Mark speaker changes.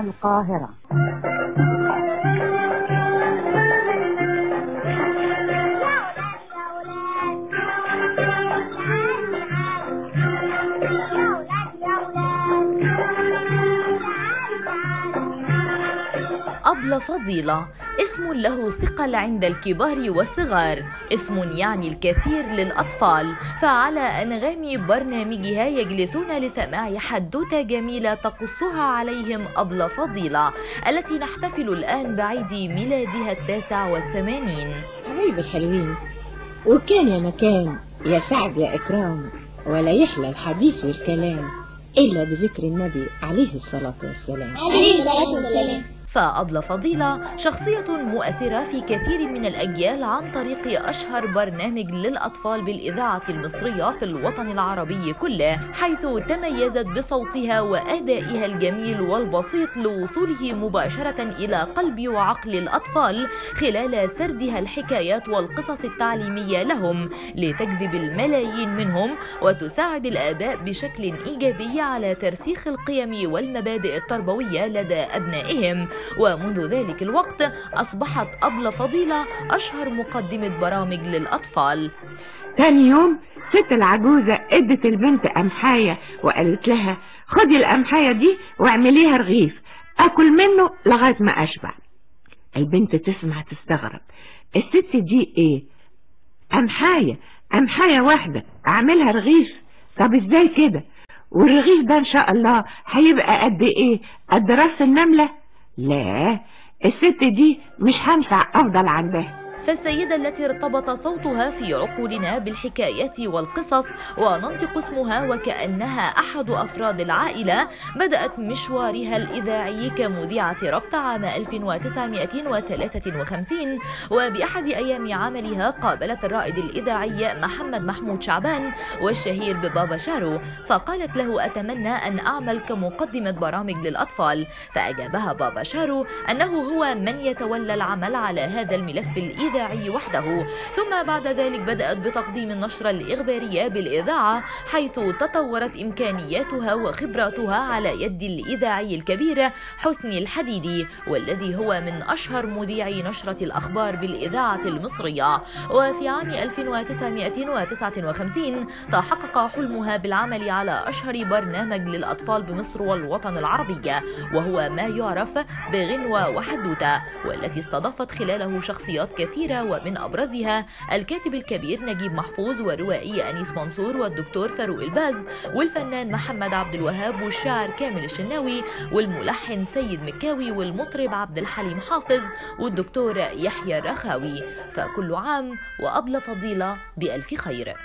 Speaker 1: القاهرة.
Speaker 2: أبلة فضيلة. اسم له ثقل عند الكبار والصغار. اسم يعني الكثير للأطفال. فعلى أنغام برنامجها يجلسون لسماع حدوتة جميلة تقصها عليهم أبلة فضيلة التي نحتفل الآن بعيد ميلادها التاسع والثمانين.
Speaker 3: حبايبي الحلوين وكان يا مكان يا سعد يا إكرام ولا يحلى الحديث والكلام إلا بذكر النبي عليه الصلاة والسلام.
Speaker 4: عليه الصلاة والسلام.
Speaker 2: فأبلة فضيلة شخصية مؤثرة في كثير من الأجيال عن طريق أشهر برنامج للأطفال بالإذاعة المصرية في الوطن العربي كله حيث تميزت بصوتها وأدائها الجميل والبسيط لوصوله مباشرة إلى قلب وعقل الأطفال خلال سردها الحكايات والقصص التعليمية لهم لتجذب الملايين منهم وتساعد الآباء بشكل إيجابي على ترسيخ القيم والمبادئ التربوية لدى أبنائهم. ومنذ ذلك الوقت أصبحت أبلة فضيلة أشهر مقدمة برامج للأطفال.
Speaker 3: تاني يوم ست العجوزة ادت البنت قمحاية وقالت لها خدي القمحاية دي واعمليها رغيف آكل منه لغاية ما أشبع. البنت تسمع تستغرب الست دي إيه؟ قمحاية قمحاية واحدة أعملها رغيف. طب إزاي كده؟ والرغيف ده إن شاء الله هيبقى قد إيه؟ قد رأس النملة؟ لا الست دي مش هنفع أفضل عندها
Speaker 2: فالسيدة التي ارتبط صوتها في عقولنا بالحكايات والقصص وننطق اسمها وكأنها أحد أفراد العائلة بدأت مشوارها الإذاعي كمذيعة ربط عام 1953 وبأحد أيام عملها قابلت الرائد الإذاعي محمد محمود شعبان والشهير ببابا شارو فقالت له أتمنى أن أعمل كمقدمة برامج للأطفال فأجابها بابا شارو أنه هو من يتولى العمل على هذا الملف الإذاعي. الإذاعي وحده. ثم بعد ذلك بدأت بتقديم النشرة الإخبارية بالإذاعة حيث تطورت إمكانياتها وخبراتها على يد الإذاعي الكبير حسني الحديدي والذي هو من أشهر مذيعي نشرة الأخبار بالإذاعة المصرية. وفي عام 1959 تحقق حلمها بالعمل على أشهر برنامج للأطفال بمصر والوطن العربي وهو ما يعرف بغنوة وحدوتة والتي استضافت خلاله شخصيات كثيرة كثيرة ومن أبرزها الكاتب الكبير نجيب محفوظ والروائي أنيس منصور والدكتور فاروق الباز والفنان محمد عبد الوهاب والشاعر كامل الشناوي والملحن سيد مكاوي والمطرب عبد الحليم حافظ والدكتور يحيى الرخاوي. فكل عام وأبلى فضيلة بألف خير.